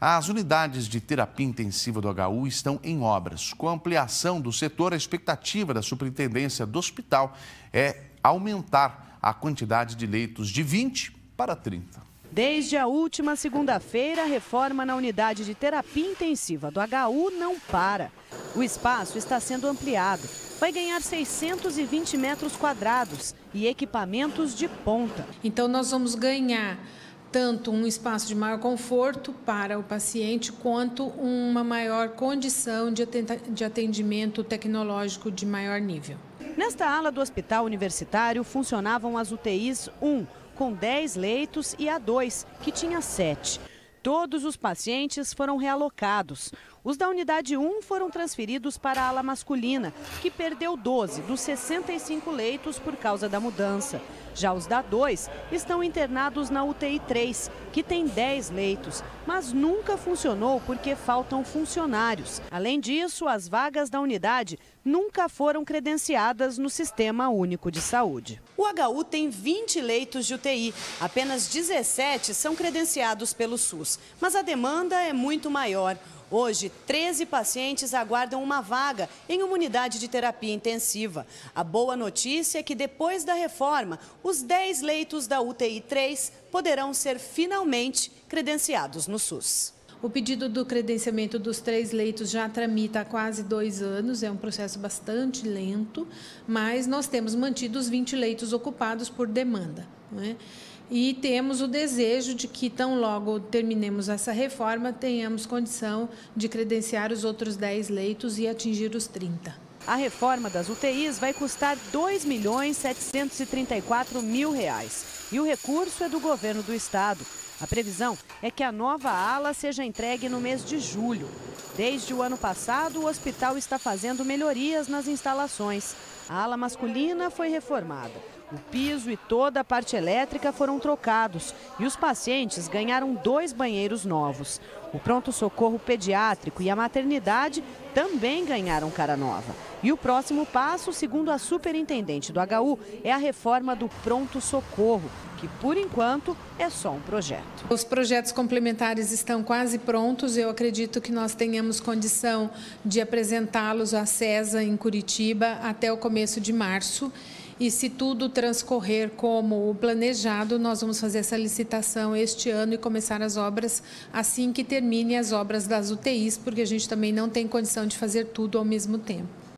As unidades de terapia intensiva do HU estão em obras. Com a ampliação do setor, a expectativa da superintendência do hospital é aumentar a quantidade de leitos de 20 para 30. Desde a última segunda-feira, a reforma na unidade de terapia intensiva do HU não para. O espaço está sendo ampliado. Vai ganhar 620 metros quadrados e equipamentos de ponta. Então, nós vamos ganhar tanto um espaço de maior conforto para o paciente, quanto uma maior condição de atendimento tecnológico de maior nível. Nesta ala do Hospital Universitário funcionavam as UTIs 1, com 10 leitos, e a 2, que tinha 7. Todos os pacientes foram realocados. Os da unidade 1 foram transferidos para a ala masculina, que perdeu 12 dos 65 leitos por causa da mudança. Já os da 2 estão internados na UTI 3, que tem 10 leitos, mas nunca funcionou porque faltam funcionários. Além disso, as vagas da unidade nunca foram credenciadas no Sistema Único de Saúde. O HU tem 20 leitos de UTI, apenas 17 são credenciados pelo SUS, mas a demanda é muito maior. Hoje, 13 pacientes aguardam uma vaga em uma unidade de terapia intensiva. A boa notícia é que depois da reforma, os 10 leitos da UTI 3 poderão ser finalmente credenciados no SUS. O pedido do credenciamento dos três leitos já tramita há quase dois anos, é um processo bastante lento, mas nós temos mantido os 20 leitos ocupados por demanda. Não é? E temos o desejo de que, tão logo terminemos essa reforma, tenhamos condição de credenciar os outros 10 leitos e atingir os 30. A reforma das UTIs vai custar 2 milhões 734 mil reais. E o recurso é do governo do estado. A previsão é que a nova ala seja entregue no mês de julho. Desde o ano passado, o hospital está fazendo melhorias nas instalações. A ala masculina foi reformada. O piso e toda a parte elétrica foram trocados e os pacientes ganharam dois banheiros novos. O pronto-socorro pediátrico e a maternidade também ganharam cara nova. E o próximo passo, segundo a superintendente do HU, é a reforma do pronto-socorro, que por enquanto é só um projeto. Os projetos complementares estão quase prontos. Eu acredito que nós tenhamos condição de apresentá-los à CESA em Curitiba até o começo de março. E se tudo transcorrer como planejado, nós vamos fazer essa licitação este ano e começar as obras assim que termine as obras das UTIs, porque a gente também não tem condição de fazer tudo ao mesmo tempo.